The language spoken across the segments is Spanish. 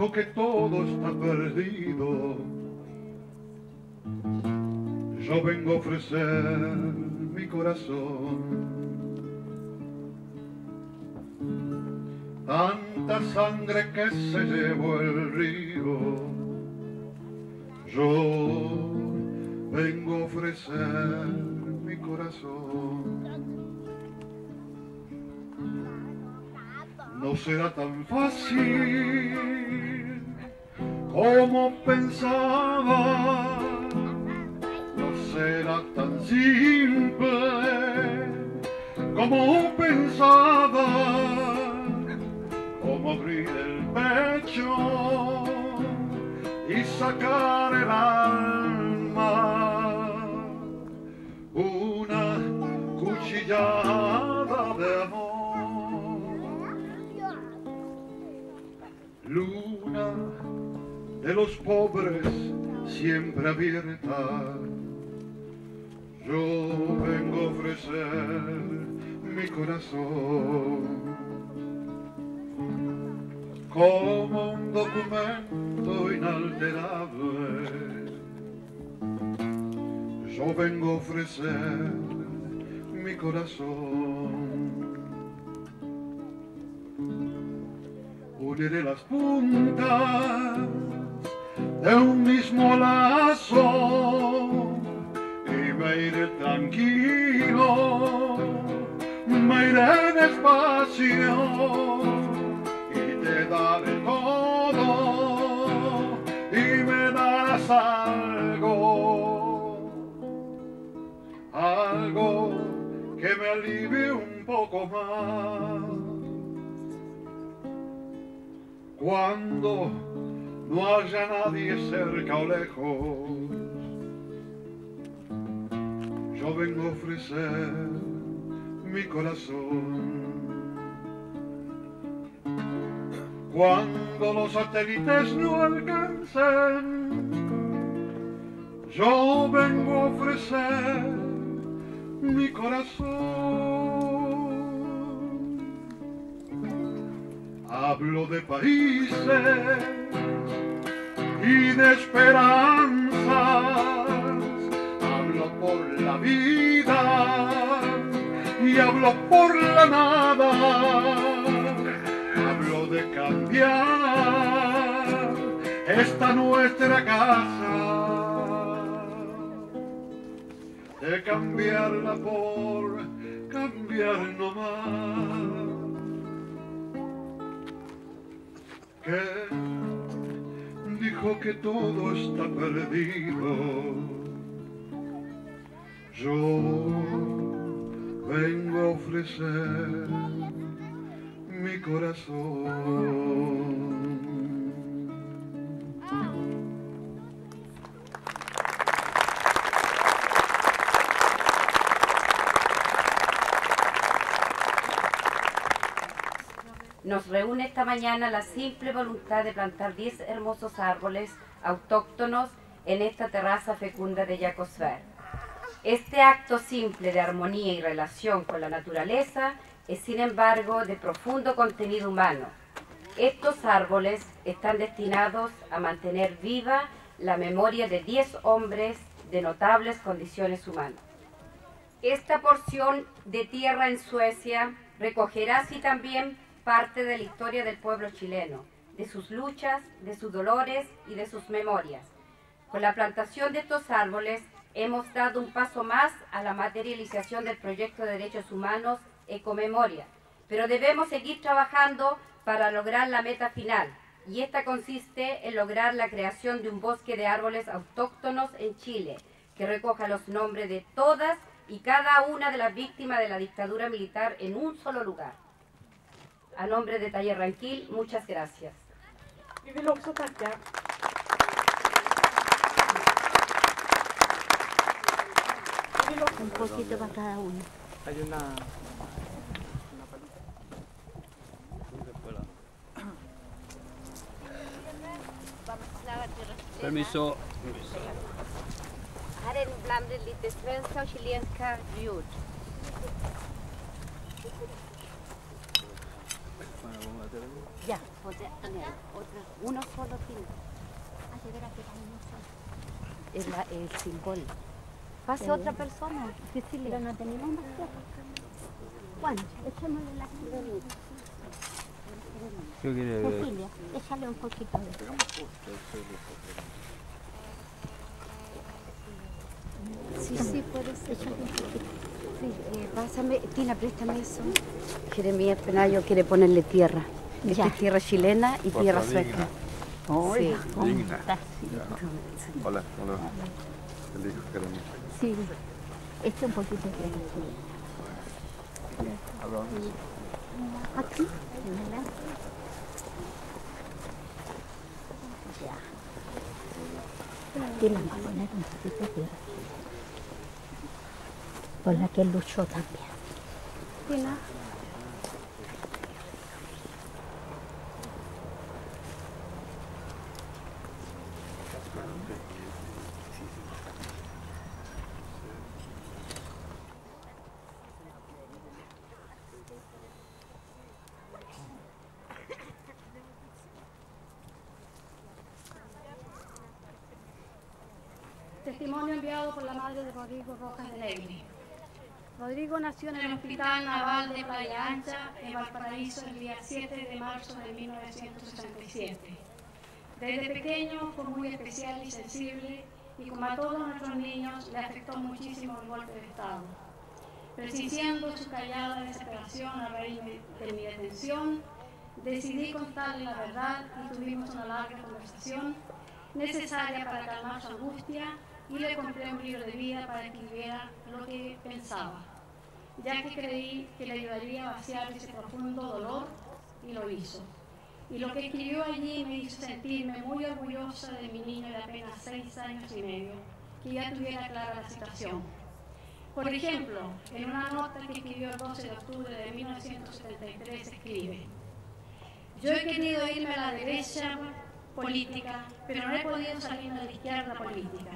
¿Quién dijo que todo está perdido? Yo vengo a ofrecer mi corazón. Tanta sangre que se llevó el río. Yo vengo a ofrecer mi corazón. No será tan fácil como pensaba, no será tan simple. Como pensaba, como abrir el pecho y sacar el alma de los pobres siempre abierta, yo vengo a ofrecer mi corazón como un documento inalterable. Yo vengo a ofrecer mi corazón. Uniré las puntas de un mismo lazo y me iré tranquilo, me iré despacio y te daré todo y me darás algo, algo que me alivie un poco más. Cuando no haya nadie cerca o lejos, yo vengo a ofrecer mi corazón. Cuando los satélites no alcancen, yo vengo a ofrecer mi corazón. Hablo de países y de esperanzas, hablo por la vida y hablo por la nada, hablo de cambiar esta nuestra casa, de cambiarla por cambiar no más. Que que todo está perdido. Yo vengo a ofrecer mi corazón. Nos reúne esta mañana la simple voluntad de plantar 10 hermosos árboles autóctonos en esta terraza fecunda de Jacosfer. Este acto simple de armonía y relación con la naturaleza es sin embargo de profundo contenido humano. Estos árboles están destinados a mantener viva la memoria de 10 hombres de notables condiciones humanas. Esta porción de tierra en Suecia recogerá así también parte de la historia del pueblo chileno, de sus luchas, de sus dolores y de sus memorias. Con la plantación de estos árboles hemos dado un paso más a la materialización del proyecto de derechos humanos Ecomemoria, pero debemos seguir trabajando para lograr la meta final, y esta consiste en lograr la creación de un bosque de árboles autóctonos en Chile, que recoja los nombres de todas y cada una de las víctimas de la dictadura militar en un solo lugar. A nombre de Taller Ranquil, muchas gracias. Vi vill också tacka Vi vill också Un poquito para cada uno. Hay una... Permiso. Här är blandning lite svenska och chilenska ljud. Ya, otra, otra, uno solo tiene. Ah, de veras que era uno solo. Es la- el símbolo. Pase otra persona. Cecilia. Pero no tenemos más. Bueno, echémosle la ¿Qué quiere? Cecilia, échale un poquito de Sí, sí, puede ser. Échale un poquito. Sí, eh, pásame, Tina, préstame eso. Jeremías Penayo quiere ponerle tierra. Esta es tierra chilena y tierra sueca. Oiga, Sí. ¿cómo Digna. Hola, hola. El hijo Jeremías. Sí, este un poquito de tierra. ¿A dónde? Aquí, en el Ya. Vamos a poner un poquito de tierra. Por la que luchó también. Testimonio enviado por la madre de Rodrigo Rojas de Negri. Rodrigo nació en el Hospital Naval de Playa Ancha, en Valparaíso, el día 7 de marzo de 1967. Desde pequeño fue muy especial y sensible y como a todos nuestros niños le afectó muchísimo el golpe de Estado. Persistiendo su callada desesperación a raíz de mi detención, decidí contarle la verdad y tuvimos una larga conversación necesaria para calmar su angustia y le compré un libro de vida para que escribiera lo que pensaba, ya que creí que le ayudaría a vaciar ese profundo dolor y lo hizo. Y lo que escribió allí me hizo sentirme muy orgullosa de mi niño de apenas seis años y medio, que ya tuviera clara la situación. Por ejemplo, en una nota que escribió el 12 de octubre de 1973 escribe, yo he querido irme a la derecha política, pero no he podido salir a la izquierda política,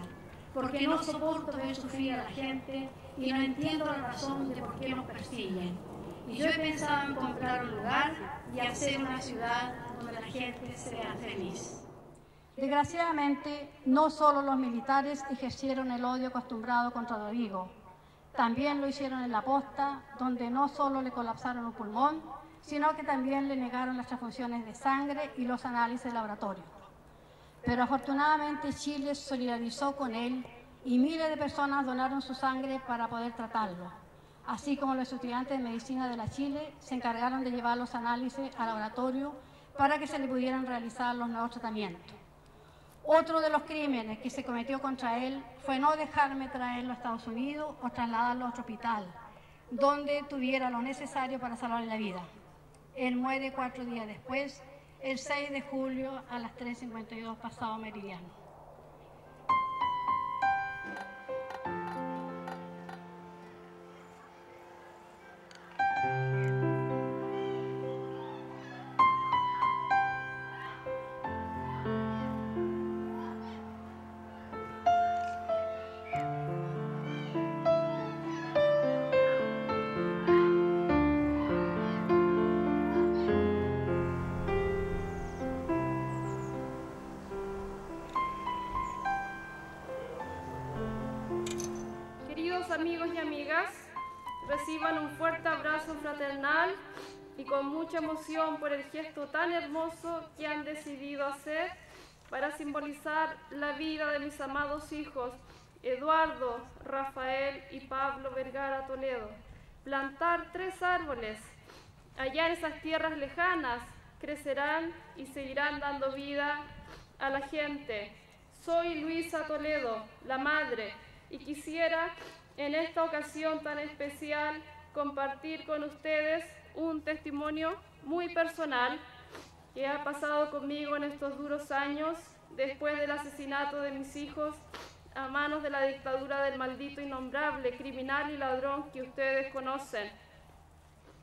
porque no soporto ver sufrir a la gente y no entiendo la razón de por qué nos persiguen. Y yo he pensado en comprar un lugar y hacer una ciudad donde la gente sea feliz. Desgraciadamente, no solo los militares ejercieron el odio acostumbrado contra Rodrigo, también lo hicieron en la posta, donde no solo le colapsaron un pulmón, sino que también le negaron las transfusiones de sangre y los análisis de laboratorio. Pero afortunadamente Chile solidarizó con él y miles de personas donaron su sangre para poder tratarlo, así como los estudiantes de medicina de la Chile se encargaron de llevar los análisis al laboratorio para que se le pudieran realizar los nuevos tratamientos. Otro de los crímenes que se cometió contra él fue no dejarme traerlo a Estados Unidos o trasladarlo a otro hospital, donde tuviera lo necesario para salvarle la vida. Él muere cuatro días después, el 6 de julio a las 3.52 pasado meridiano. Amigos y amigas, reciban un fuerte abrazo fraternal y con mucha emoción por el gesto tan hermoso que han decidido hacer para simbolizar la vida de mis amados hijos Eduardo, Rafael y Pablo Vergara Toledo. Plantar tres árboles allá en esas tierras lejanas crecerán y seguirán dando vida a la gente. Soy Luisa Toledo, la madre, y quisiera en esta ocasión tan especial compartir con ustedes un testimonio muy personal que ha pasado conmigo en estos duros años después del asesinato de mis hijos a manos de la dictadura del maldito innombrable criminal y ladrón que ustedes conocen.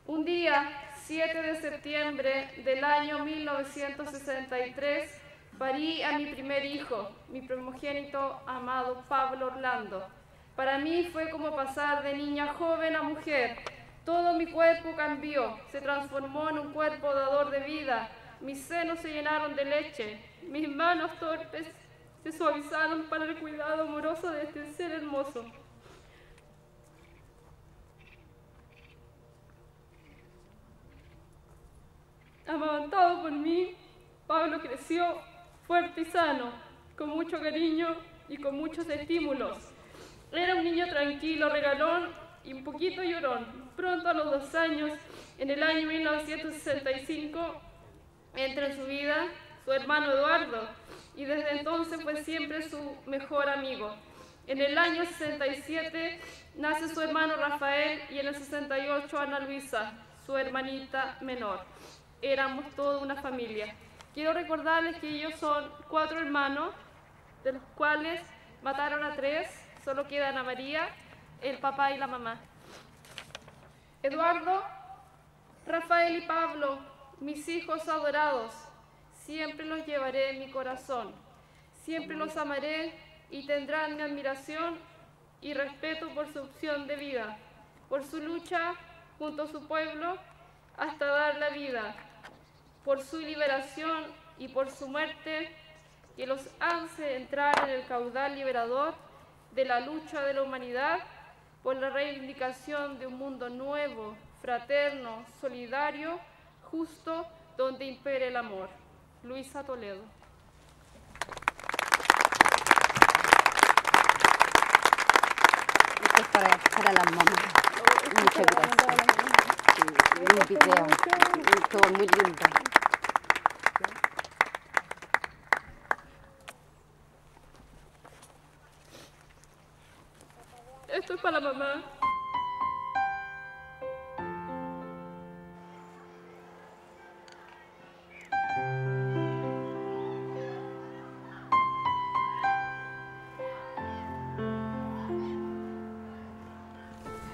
Un día, 7 de septiembre del año 1963, parí a mi primer hijo, mi primogénito amado Pablo Orlando. Para mí fue como pasar de niña joven a mujer, Todo mi cuerpo cambió, se transformó en un cuerpo dador de vida. Mis senos se llenaron de leche, mis manos torpes se suavizaron para el cuidado amoroso de este ser hermoso. Amamantado por mí, Pablo creció fuerte y sano, con mucho cariño y con muchos estímulos. Era un niño tranquilo, regalón y un poquito llorón. Pronto a los dos años, en el año 1965, entra en su vida su hermano Eduardo y desde entonces fue siempre su mejor amigo. En el año 67 nace su hermano Rafael y en el 68 Ana Luisa, su hermanita menor. Éramos toda una familia. Quiero recordarles que ellos son cuatro hermanos, de los cuales mataron a tres, solo queda Ana María, el papá y la mamá. Eduardo, Rafael y Pablo, mis hijos adorados, siempre los llevaré en mi corazón, siempre los amaré y tendrán mi admiración y respeto por su opción de vida, por su lucha junto a su pueblo hasta dar la vida, por su liberación y por su muerte que los hace entrar en el caudal liberador de la lucha de la humanidad por la reivindicación de un mundo nuevo, fraterno, solidario, justo, donde impere el amor. Luisa Toledo. Esto es para, las mamás. Muchas gracias. Un video. Todo muy lindo. Esto es para la mamá.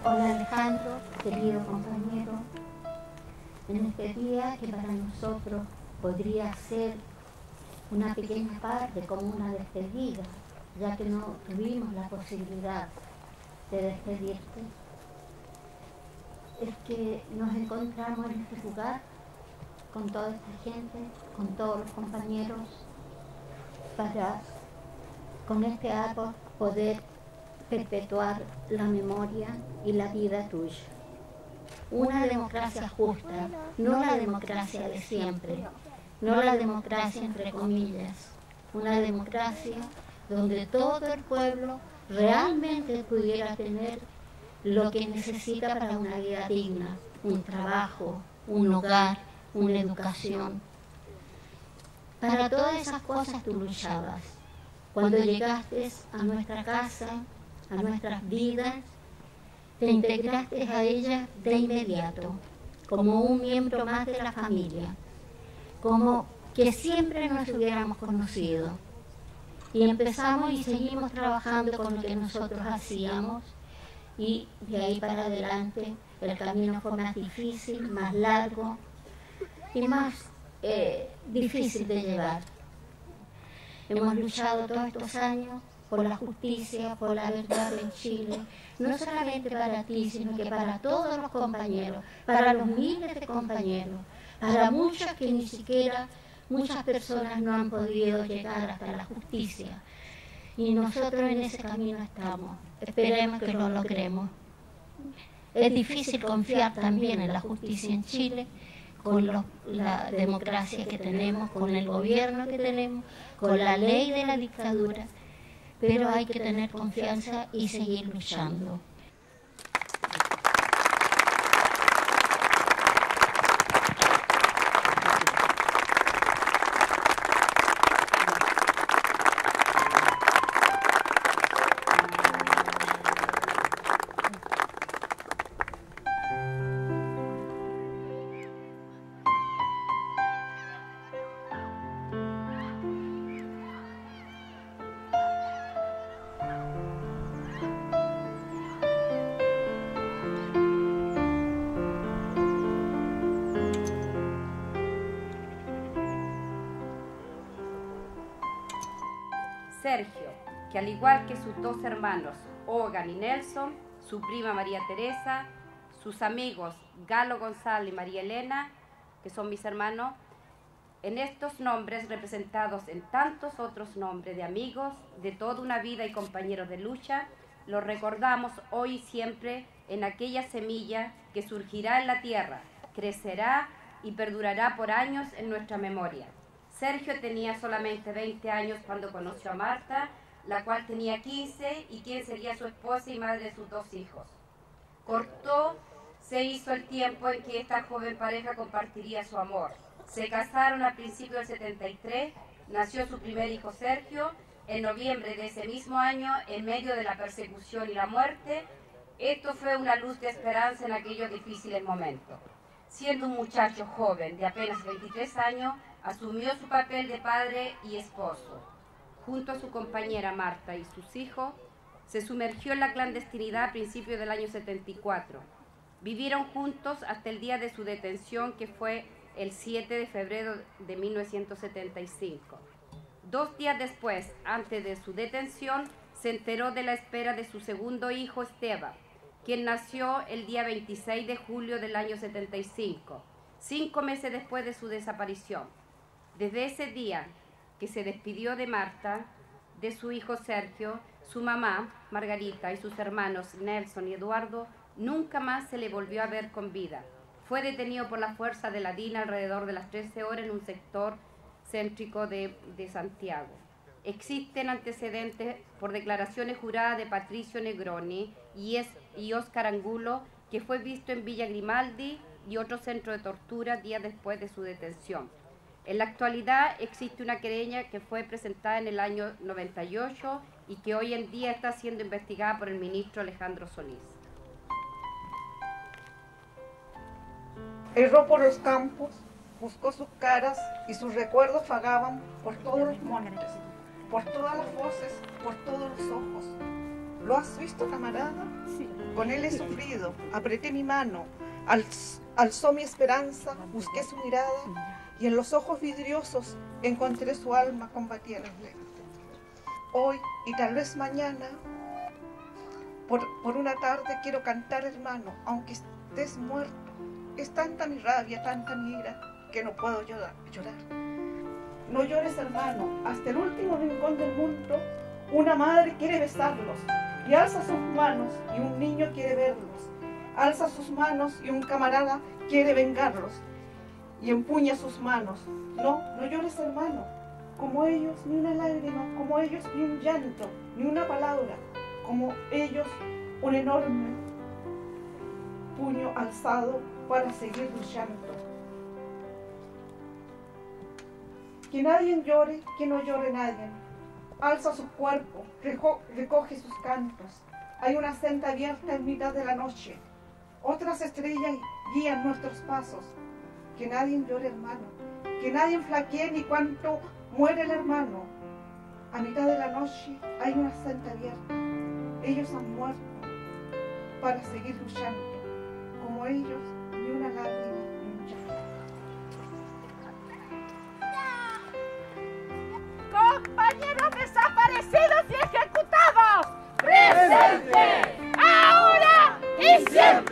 Hola Alejandro, querido compañero. En este día que para nosotros podría ser una pequeña parte como una despedida, ya que no tuvimos la posibilidad de despedirte, es que nos encontramos en este lugar con toda esta gente, con todos los compañeros, para con este árbol poder perpetuar la memoria y la vida tuya. Una democracia justa, no la democracia de siempre, no la democracia entre comillas, una democracia donde todo el pueblo realmente pudiera tener lo que necesita para una vida digna, un trabajo, un hogar, una educación. Para todas esas cosas tú luchabas. Cuando llegaste a nuestra casa, a nuestras vidas, te integraste a ella de inmediato, como un miembro más de la familia, como que siempre nos hubiéramos conocido. Y empezamos y seguimos trabajando con lo que nosotros hacíamos y de ahí para adelante el camino fue más difícil, más largo y más eh, difícil de llevar. Hemos luchado todos estos años por la justicia, por la verdad en Chile, no solamente para ti, sino que para todos los compañeros, para los miles de compañeros, para muchos que ni siquiera, muchas personas no han podido llegar hasta la justicia. Y nosotros en ese camino estamos. Esperemos que lo logremos. Es difícil confiar también en la justicia en Chile, con la democracia que tenemos, con el gobierno que tenemos, con la ley de la dictadura, pero hay que tener confianza y seguir luchando. Sergio, que al igual que sus dos hermanos, Ogan y Nelson, su prima María Teresa, sus amigos Galo González y María Elena, que son mis hermanos, en estos nombres representados en tantos otros nombres de amigos de toda una vida y compañeros de lucha, los recordamos hoy y siempre en aquella semilla que surgirá en la tierra, crecerá y perdurará por años en nuestra memoria. Sergio tenía solamente 20 años cuando conoció a Marta, la cual tenía 15 y quien sería su esposa y madre de sus dos hijos. Cortó se hizo el tiempo en que esta joven pareja compartiría su amor. Se casaron a principios del 73, nació su primer hijo Sergio, en noviembre de ese mismo año, en medio de la persecución y la muerte, esto fue una luz de esperanza en aquellos difíciles momentos. Siendo un muchacho joven de apenas 23 años, asumió su papel de padre y esposo. Junto a su compañera Marta y sus hijos, se sumergió en la clandestinidad a principios del año 74 Vivieron juntos hasta el día de su detención, que fue el 7 de febrero de 1975. Dos días después, antes de su detención, se enteró de la espera de su segundo hijo, Esteban, quien nació el día 26 de julio del año 75, cinco meses después de su desaparición. Desde ese día que se despidió de Marta, de su hijo Sergio, su mamá, Margarita, y sus hermanos Nelson y Eduardo Nunca más se le volvió a ver con vida. Fue detenido por la fuerza de la DINA alrededor de las 13 horas en un sector céntrico de, Santiago. Existen antecedentes por declaraciones juradas de Patricio Negroni y, es, y Oscar Angulo, que fue visto en Villa Grimaldi y otro centro de tortura días después de su detención. En la actualidad existe una querella que fue presentada en el año 98 y que hoy en día está siendo investigada por el ministro Alejandro Solís. Erró por los campos, buscó sus caras y sus recuerdos vagaban por todos los montes, por todas las voces, por todos los ojos. ¿Lo has visto, camarada? Sí. Con él he sufrido, apreté mi mano, alzó mi esperanza, busqué su mirada y en los ojos vidriosos encontré su alma combatiente. Hoy y tal vez mañana, por, por una tarde quiero cantar, hermano, aunque estés muerto es tanta mi rabia, tanta mi ira, que no puedo llorar. No llores, hermano. Hasta el último rincón del mundo, una madre quiere besarlos y alza sus manos y un niño quiere verlos. Alza sus manos y un camarada quiere vengarlos y empuña sus manos. No, no llores, hermano. Como ellos, ni una lágrima. Como ellos, ni un llanto, ni una palabra. Como ellos, un enorme puño alzado para seguir luchando. Que nadie llore, que no llore nadie. Alza su cuerpo, recoge sus cantos. Hay una senda abierta en mitad de la noche. Otras estrellas guían nuestros pasos. Que nadie llore, hermano. Que nadie flaquee ni cuánto muere el hermano. A mitad de la noche hay una senda abierta. Ellos han muerto para seguir luchando. Como ellos una lágrima Compañeros desaparecidos y ejecutados. Presente. Ahora y siempre.